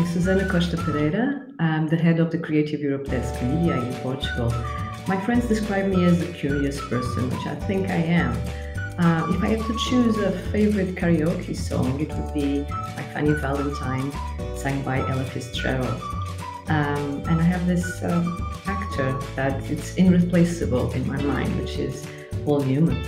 I'm Susana Costa Pereira. I'm the head of the Creative Europe Desk Media in Portugal. My friends describe me as a curious person, which I think I am. Uh, if I have to choose a favorite karaoke song, it would be My Funny Valentine, sung by Ella Fitzgerald. Um, and I have this um, actor that it's irreplaceable in my mind, which is Paul Newman.